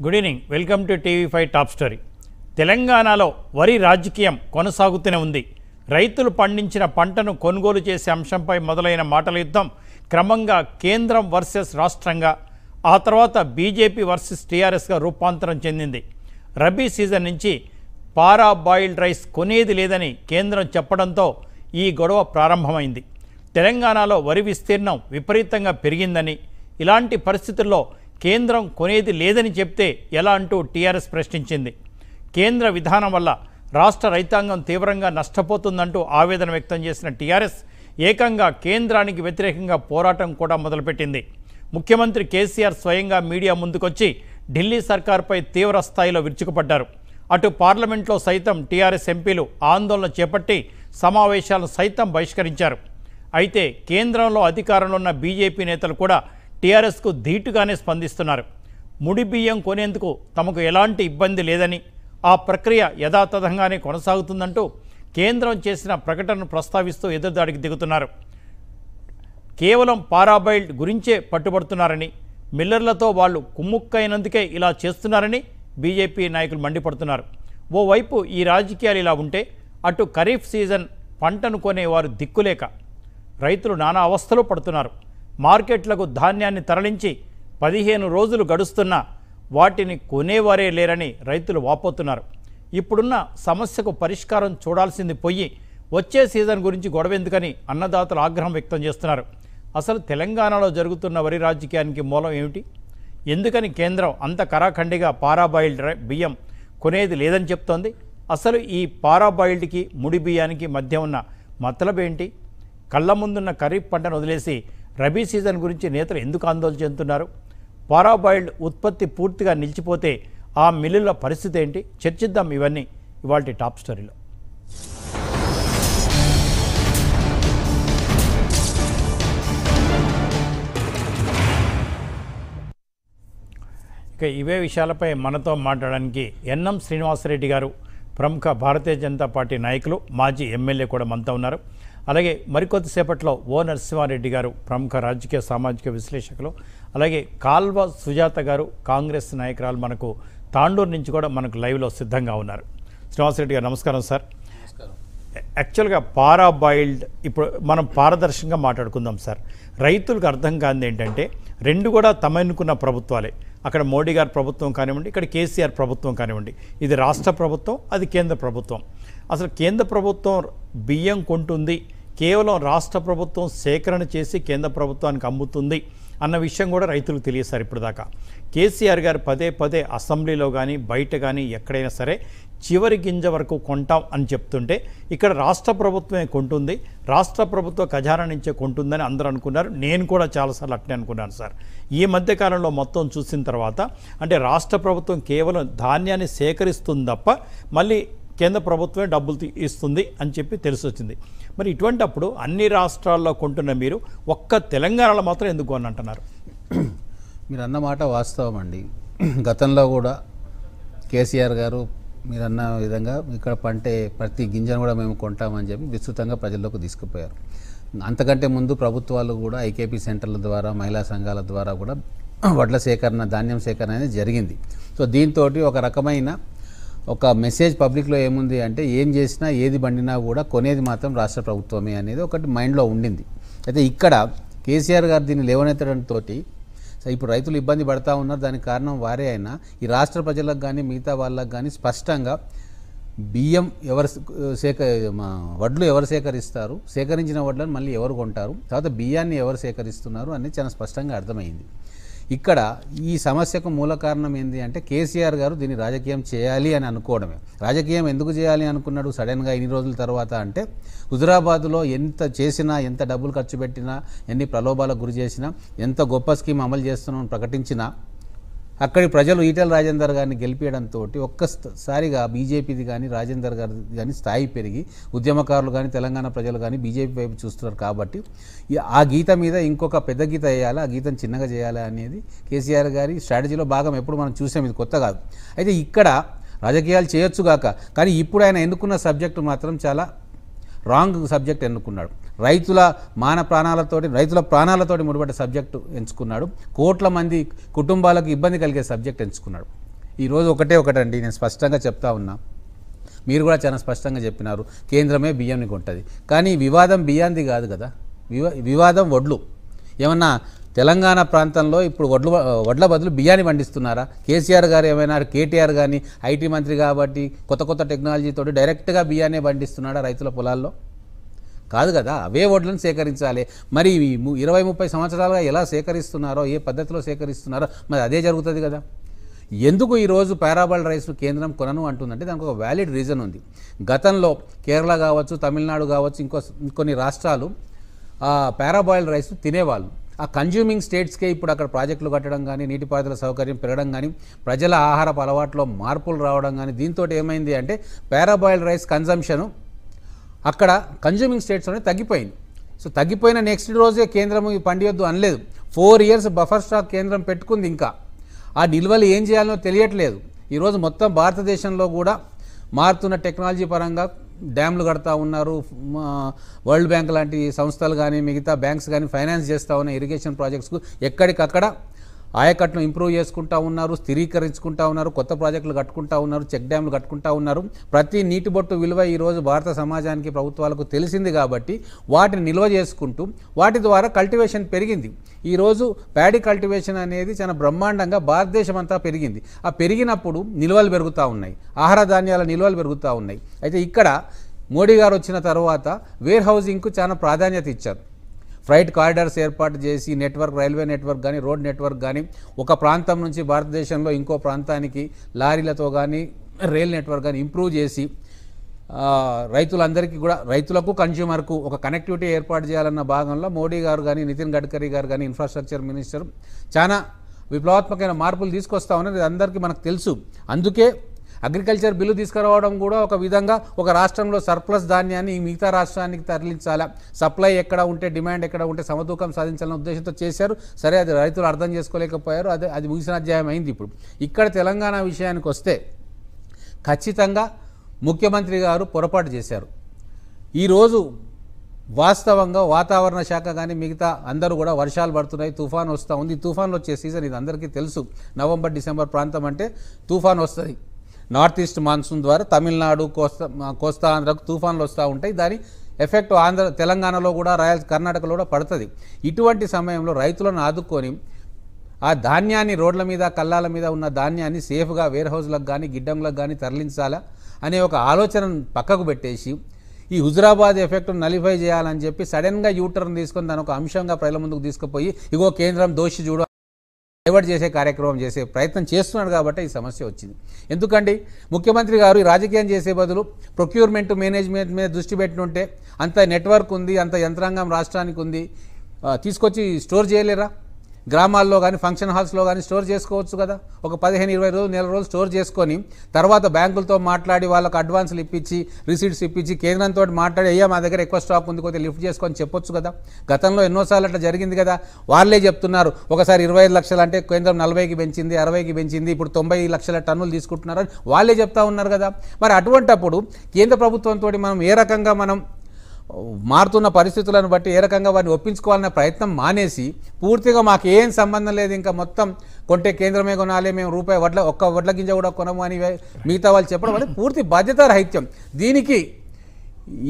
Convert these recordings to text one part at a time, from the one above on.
Good evening welcome to TV five top story తెలంగాణలో వరి రాజకీయం కొనసాగుతూనే ఉంది. రైతులు పండించిన పంటను కొనుగోలు చేసే అంశంపై మొదలైన మాటల యుద్ధం క్రమంగా కేంద్రం వర్సెస్ రాష్ట్రంగా ఆ తర్వాత బీజేపీ వర్సెస్ టీఆర్ఎస్గా రూపాంతరం చెందింది. రబీ సీజన్ నుంచి పారా బాయిల్డ్ రైస్ కొనేది లేదని కేంద్రం చెప్పడంతో ఈ గొడవ ప్రారంభమైంది. తెలంగాణలో వరి విస్తీర్ణం విపరీతంగా పెరిగిందని ఇలాంటి పరిస్థితుల్లో కేంద్రం కొనేది లేదని చెప్తే ఎలా అంటూ టీఆర్ఎస్ ప్రశ్నించింది. కేంద్ర విధానం వల్ల రాష్ట్ర రైతాంగం తీవ్రంగా నష్టపోతుందంటూ ఆవేదన వ్యక్తం చేసిన టీఆర్ఎస్ ఏకంగా కేంద్రానికి వ్యతిరేకంగా పోరాటం కూడా మొదలుపెట్టింది. ముఖ్యమంత్రి కేసీఆర్ స్వయంగా మీడియా ముందుకొచ్చి ఢిల్లీ సర్కార్పై తీవ్ర స్థాయిలో విరుచుకుపడ్డారు. అటు పార్లమెంట్లో సైతం టీఆర్ఎస్ ఎంపీలు ఆందోళన చేపట్టి సమావేశాలను సైతం బహిష్కరించారు. అయితే కేంద్రంలో అధికారంలో ఉన్న బీజేపీ నేతలు కూడా టీఆర్ఎస్కు ధీటుగానే స్పందిస్తున్నారు. ముడి బియ్యం కొనేందుకు తమకు ఎలాంటి ఇబ్బంది లేదని ఆ ప్రక్రియ యథాతథంగానే కొనసాగుతుందంటూ కేంద్రం చేసిన ప్రకటనను ప్రస్తావిస్తూ ఎదురుదాడికి దిగుతున్నారు. కేవలం పారాబైల్డ్ గురించే పట్టుబడుతున్నారని మిల్లర్లతో వాళ్ళు కుమ్ముక్కైనందుకే ఇలా చేస్తున్నారని బీజేపీ నాయకులు మండిపడుతున్నారు. ఓవైపు ఈ రాజకీయాలు ఇలా ఉంటే అటు ఖరీఫ్ సీజన్ పంటను కొనేవారు దిక్కులేక రైతులు నానా అవస్థలు పడుతున్నారు. మార్కెట్లకు ధాన్యాన్ని తరలించి పదిహేను రోజులు గడుస్తున్నా వాటిని కొనేవారే లేరని రైతులు వాపోతున్నారు. ఇప్పుడున్న సమస్యకు పరిష్కారం చూడాల్సింది పోయి వచ్చే సీజన్ గురించి గొడవెందుకని అన్నదాతలు ఆగ్రహం వ్యక్తం చేస్తున్నారు. అసలు తెలంగాణలో జరుగుతున్న వరి రాజకీయానికి మూలం ఏమిటి? ఎందుకని కేంద్రం అంత కరాఖండిగా పారాబాయిల్డ్ బియ్యం కొనేది లేదని చెప్తోంది? అసలు ఈ పారాబాయిల్డ్కి ముడి బియ్యానికి మధ్య ఉన్న మతలబేంటి? కళ్ళ ముందున్న ఖరీఫ్ పంటను వదిలేసి రబీ సీజన్ గురించి నేతలు ఎందుకు ఆందోళన చెందుతున్నారు? పారాబాయిల్డ్ ఉత్పత్తి పూర్తిగా నిలిచిపోతే ఆ మిల్లుల పరిస్థితి ఏంటి? చర్చిద్దాం ఇవన్నీ ఇవాళ టాప్ స్టోరీలో. ఇక ఇవే విషయాలపై మనతో మాట్లాడడానికి ఎన్ఎం శ్రీనివాసరెడ్డి గారు ప్రముఖ భారతీయ జనతా పార్టీ నాయకులు మాజీ ఎమ్మెల్యే కూడా మనతో ఉన్నారు. అలాగే మరికొద్దిసేపట్లో ఓ నరసింహారెడ్డి గారు ప్రముఖ రాజకీయ సామాజిక విశ్లేషకులు అలాగే కాల్వ సుజాత గారు కాంగ్రెస్ నాయకురాలు మనకు తాండూరు నుంచి కూడా మనకు లైవ్లో సిద్ధంగా ఉన్నారు. శ్రీనివాసరెడ్డి గారు నమస్కారం సార్. యాక్చువల్గా పారా బాయిల్డ్ ఇప్పుడు మనం పారదర్శకంగా మాట్లాడుకుందాం సార్. రైతులకు అర్థం కానిది ఏంటంటే రెండు కూడా తమ ఎన్నుకున్న ప్రభుత్వాలే. అక్కడ మోడీ గారి ప్రభుత్వం కానివ్వండి ఇక్కడ కేసీఆర్ ప్రభుత్వం కానివ్వండి. ఇది రాష్ట్ర ప్రభుత్వం అది కేంద్ర ప్రభుత్వం. అసలు కేంద్ర ప్రభుత్వం బియ్యం కొంటుంది కేవలం రాష్ట్ర ప్రభుత్వం సేకరణ చేసి కేంద్ర ప్రభుత్వానికి అమ్ముతుంది అన్న విషయం కూడా రైతులకు తెలియసారు ఇప్పుడు దాకా కేసీఆర్ గారు పదే పదే అసెంబ్లీలో కానీ బయట కానీ ఎక్కడైనా సరే చివరి గింజ వరకు కొంటాం అని చెప్తుంటే ఇక్కడ రాష్ట్ర ప్రభుత్వమే కొంటుంది. రాష్ట్ర ప్రభుత్వ ఖజానా నుంచే కొంటుందని అందరూ అనుకున్నారు. నేను కూడా చాలాసార్లు అట్నే అనుకున్నాను సార్. ఈ మధ్యకాలంలో మొత్తం చూసిన తర్వాత అంటే రాష్ట్ర ప్రభుత్వం కేవలం ధాన్యాన్ని సేకరిస్తుంది తప్ప మళ్ళీ కేంద్ర ప్రభుత్వమే డబ్బులు ఇస్తుంది అని చెప్పి తెలిసి వచ్చింది మరి ఇటువంటి అప్పుడు అన్ని రాష్ట్రాల్లో కొంటున్న మీరు ఒక్క తెలంగాణలో మాత్రం ఎందుకు అని అంటున్నారు? మీరు అన్నమాట వాస్తవం అండి. గతంలో కూడా కేసీఆర్ గారు మీరు అన్న విధంగా ఇక్కడ పంటే ప్రతి గింజను కూడా మేము కొంటామని చెప్పి విస్తృతంగా ప్రజల్లోకి తీసుకుపోయారు. అంతకంటే ముందు ప్రభుత్వాలు కూడా ఐకేపీ సెంటర్ల ద్వారా మహిళా సంఘాల ద్వారా కూడా వడ్ల సేకరణ ధాన్యం సేకరణ అనేది జరిగింది. సో దీంతో ఒక రకమైన ఒక మెసేజ్ పబ్లిక్లో ఏముంది అంటే ఏం చేసినా ఏది బండినా కూడా కొనేది మాత్రం రాష్ట్ర ప్రభుత్వమే అనేది ఒకటి మైండ్లో ఉండింది. అయితే ఇక్కడ కేసీఆర్ గారు దీన్ని లేవనెత్తడంతో సో ఇప్పుడు రైతులు ఇబ్బంది పడతా ఉన్నారు. దానికి కారణం వారే అయినా. ఈ రాష్ట్ర ప్రజలకు కానీ మిగతా వాళ్ళకు కానీ స్పష్టంగా బియ్యం ఎవరు సేక వడ్లు ఎవరు సేకరిస్తారు? సేకరించిన వడ్లను మళ్ళీ ఎవరు కొంటారు? తర్వాత బియ్యాన్ని ఎవరు సేకరిస్తున్నారు? అనేది చాలా స్పష్టంగా అర్థమైంది. ఇక్కడ ఈ సమస్యకు మూల కారణం ఏంటి అంటే కేసీఆర్ గారు దీన్ని రాజకీయం చేయాలి అని అనుకోవడమే. రాజకీయం ఎందుకు చేయాలి అనుకున్నాడు? సడన్గా ఇన్ని రోజుల తర్వాత అంటే హుజురాబాద్లో ఎంత చేసినా ఎంత డబ్బులు ఖర్చు పెట్టినా ఎన్ని ప్రలోభాలకు గురి చేసినా ఎంత గొప్ప స్కీమ్ అమలు చేస్తున్నామని ప్రకటించినా అక్కడి ప్రజలు ఈటల రాజేందర్ గారిని గెలిపించడంతో ఒక్కసారిగా బీజేపీది కానీ రాజేందర్ గారి కానీ స్థాయి పెరిగి ఉద్యమకారులు కానీ తెలంగాణ ప్రజలు కానీ బీజేపీ వైపు చూస్తున్నారు కాబట్టి ఆ గీత మీద ఇంకొక పెద్ద గీత వేయాలి? ఆ గీతను చిన్నగా చేయాలి అనేది కేసీఆర్ గారి స్ట్రాటజీలో భాగం ఎప్పుడు మనం చూసాం. ఇది కొత్త కాదు. అయితే ఇక్కడ రాజకీయాలు చేయొచ్చుగాక కానీ ఇప్పుడు ఆయన ఎన్నుకున్న సబ్జెక్టు మాత్రం చాలా రాంగ్ సబ్జెక్ట్ ఎన్నుకున్నాడు. రైతుల మాన ప్రాణాలతోటి రైతుల ప్రాణాలతోటి ముడిపడ్డ సబ్జెక్టు ఎంచుకున్నాడు. కోట్ల మంది కుటుంబాలకు ఇబ్బంది కలిగే సబ్జెక్ట్ ఎంచుకున్నాడు. ఈరోజు ఒకటే ఒకటండి నేను స్పష్టంగా చెప్తా ఉన్నా. మీరు కూడా చాలా స్పష్టంగా చెప్పినారు. కేంద్రమే బియ్యంని కొంటుంది. కానీ వివాదం బియ్యంది కాదు కదా. వివా వివాదం వడ్లు. ఏమన్నా తెలంగాణ ప్రాంతంలో ఇప్పుడు వడ్లు వడ్ల బదులు బియ్యాన్ని పండిస్తున్నారా? కేసీఆర్ గారు ఏమైనా కేటీఆర్ కానీ ఐటీ మంత్రి కాబట్టి కొత్త కొత్త టెక్నాలజీతో డైరెక్ట్గా బియ్యాన్ని పండిస్తున్నాడా రైతుల పొలాల్లో? కాదు కదా. అవే వడ్లను సేకరించాలి. మరి ఇరవై ముప్పై సంవత్సరాలుగా ఎలా సేకరిస్తున్నారో ఏ పద్ధతిలో సేకరిస్తున్నారో మరి అదే జరుగుతుంది కదా. ఎందుకు ఈరోజు పారాబల్ రైస్ కేంద్రం కొనను అంటుందంటే దానికి ఒక వ్యాలిడ్ రీజన్ ఉంది. గతంలో కేరళ కావచ్చు తమిళనాడు కావచ్చు ఇంకో కొన్ని రాష్ట్రాలు ఆ రైస్ తినేవాళ్ళు. ఆ కన్జ్యూమింగ్ స్టేట్స్కే ఇప్పుడు అక్కడ ప్రాజెక్టులు కట్టడం కానీ నీటిపారుదల సౌకర్యం పెరగడం కానీ ప్రజల ఆహారపు అలవాట్లో మార్పులు రావడం కానీ దీంతో ఏమైంది అంటే పారాబాయిల్ రైస్ కన్జంప్షను అక్కడ కన్జ్యూమింగ్ స్టేట్స్ అనేది తగ్గిపోయింది. సో తగ్గిపోయిన నెక్స్ట్ రోజే కేంద్రం పండియొద్దు అనలేదు. ఫోర్ ఇయర్స్ బఫర్ స్టాక్ కేంద్రం పెట్టుకుంది ఇంకా. ఆ నిల్వలు ఏం చేయాలో తెలియట్లేదు. ఈరోజు మొత్తం భారతదేశంలో కూడా మారుతున్న టెక్నాలజీ పరంగా డ్యామ్లు కడతా ఉన్నారు. వరల్డ్ బ్యాంక్ లాంటి సంస్థలు కానీ మిగతా బ్యాంక్స్ కానీ ఫైనాన్స్ చేస్తూ ఉన్న ఇరిగేషన్ ప్రాజెక్ట్స్కు ఎక్కడికక్కడ ఆయకట్టును ఇంప్రూవ్ చేసుకుంటా ఉన్నారు స్థిరీకరించుకుంటా ఉన్నారు కొత్త ప్రాజెక్టులు కట్టుకుంటా ఉన్నారు చెక్ డ్యామ్లు కట్టుకుంటా ఉన్నారు. ప్రతి నీటి బొట్టు విలువ ఈరోజు భారత సమాజానికి ప్రభుత్వాలకు తెలిసింది కాబట్టి వాటిని నిల్వ చేసుకుంటూ వాటి ద్వారా కల్టివేషన్ పెరిగింది. ఈరోజు ప్యాడీ కల్టివేషన్ అనేది చాలా బ్రహ్మాండంగా భారతదేశం అంతా పెరిగింది. ఆ పెరిగినప్పుడు నిల్వలు పెరుగుతూ ఉన్నాయి. ఆహార ధాన్యాల నిల్వలు పెరుగుతూ ఉన్నాయి. అయితే ఇక్కడ మోడీ గారు వచ్చిన తర్వాత వేర్ హౌసింగ్కు చాలా ప్రాధాన్యత ఇచ్చారు. ఫ్రైట్ కారిడార్స్ ఏర్పాటు చేసి నెట్వర్క్ రైల్వే నెట్వర్క్ కానీ రోడ్ నెట్వర్క్ కానీ ఒక ప్రాంతం నుంచి భారతదేశంలో ఇంకో ప్రాంతానికి లారీలతో కానీ రైల్ నెట్వర్క్ కానీ ఇంప్రూవ్ చేసి రైతులందరికీ కూడా రైతులకు కన్జ్యూమర్కు ఒక కనెక్టివిటీ ఏర్పాటు చేయాలన్న భాగంలో మోడీ గారు కానీ నితిన్ గడ్కరీ గారు కానీ ఇన్ఫ్రాస్ట్రక్చర్ మినిస్టర్ చాలా విప్లవాత్మకమైన మార్పులు తీసుకొస్తా ఉన్నారు. అందరికీ మనకు తెలుసు. అందుకే అగ్రికల్చర్ బిల్లు తీసుకురావడం కూడా ఒక విధంగా ఒక రాష్ట్రంలో సర్ప్లస్ ధాన్యాన్ని మిగతా రాష్ట్రానికి తరలించాలా? సప్లై ఎక్కడ ఉంటే డిమాండ్ ఎక్కడ ఉంటే సమతూకం సాధించాలనే ఉద్దేశంతో చేశారు. సరే అది రైతులు అర్థం చేసుకోలేకపోయారు. అదే అది ముగిసిన అధ్యాయం అయింది ఇప్పుడు. ఇక్కడ తెలంగాణ విషయానికి వస్తే ఖచ్చితంగా ముఖ్యమంత్రి గారు పొరపాటు చేశారు. ఈరోజు వాస్తవంగా వాతావరణ శాఖ కానీ మిగతా అందరూ కూడా వర్షాలు పడుతున్నాయి తుఫాన్ వస్తూ ఉంది. తుఫాన్ తుఫాన్లు వచ్చే సీజన్ ఇది అందరికీ తెలుసు. నవంబర్ డిసెంబర్ ప్రాంతం అంటే తుఫాన్ వస్తుంది. నార్త్ ఈస్ట్ మాన్సూన్ ద్వారా తమిళనాడు కోస్తా కోస్తా ఆంధ్రకు తుఫాన్లు వస్తూ ఉంటాయి. దాని ఎఫెక్ట్ ఆంధ్ర తెలంగాణలో కూడా రాయల్ కర్ణాటకలో కూడా పడుతుంది. ఇటువంటి సమయంలో రైతులను ఆదుకొని ఆ ధాన్యాన్ని రోడ్ల మీద కళ్ళాల మీద ఉన్న ధాన్యాన్ని సేఫ్గా వేర్ హౌస్లకు కానీ గిడ్డంలకు కానీ తరలించాలా అనే ఒక ఆలోచనను పక్కకు పెట్టేసి ఈ హుజరాబాద్ ఎఫెక్ట్ను నలిఫై చేయాలని చెప్పి సడన్గా యూటర్న్ తీసుకొని దాని ఒక అంశంగా ప్రజల ముందుకు తీసుకుపోయి ఇగో కేంద్రం దోషి చూడు డైవర్ట్ చేసే కార్యక్రమం చేసే ప్రయత్నం చేస్తున్నాడు కాబట్టి ఈ సమస్య వచ్చింది. ఎందుకండి? ముఖ్యమంత్రి గారు రాజకీయం చేసే బదులు ప్రొక్యూర్మెంట్ మేనేజ్మెంట్ మీద దృష్టి పెట్టినుంటే అంత నెట్వర్క్ ఉంది అంత యంత్రాంగం రాష్ట్రానికి ఉంది. తీసుకొచ్చి స్టోర్ చేయలేరా? గ్రామాల్లో కానీ ఫంక్షన్ హాల్స్లో కానీ స్టోర్ చేసుకోవచ్చు కదా. ఒక పదిహేను ఇరవై రోజులు నెల రోజులు స్టోర్ చేసుకొని తర్వాత బ్యాంకులతో మాట్లాడి వాళ్ళకి అడ్వాన్సులు ఇప్పించి రిసీట్స్ ఇప్పించి కేంద్రంతో మాట్లాడి అయ్యా మా దగ్గర ఎక్కువ స్టాక్ ఉంది కొద్దిగా లిఫ్ట్ చేసుకొని చెప్పొచ్చు కదా. గతంలో ఎన్నోసార్లు అట్లా జరిగింది కదా. వాళ్ళే చెప్తున్నారు ఒకసారి ఇరవై ఐదు లక్షలు అంటే కేంద్రం నలభైకి పెంచింది అరవైకి పెంచింది ఇప్పుడు తొంభై లక్షల టన్నులు తీసుకుంటున్నారని వాళ్ళే చెప్తా ఉన్నారు కదా. మరి అటువంటప్పుడు కేంద్ర ప్రభుత్వంతో మనం ఏ రకంగా మనం మారుతున్న పరిస్థితులను బట్టి ఏ రకంగా వారిని ఒప్పించుకోవాలనే ప్రయత్నం మానేసి పూర్తిగా మాకు ఏం సంబంధం లేదు ఇంకా మొత్తం కొంటే కేంద్రమే కొనాలి మేము రూపాయి వడ్ల ఒక్క వడ్ల గింజ కూడా కొనము అని మిగతా వాళ్ళు చెప్పడం అనేది పూర్తి బాధ్యత రహిత్యం దీనికి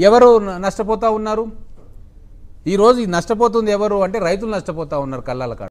ఎవరు నష్టపోతూ ఉన్నారు? ఈరోజు ఈ నష్టపోతుంది ఎవరు అంటే రైతులు నష్టపోతా ఉన్నారు కళ్ళాల కాడ.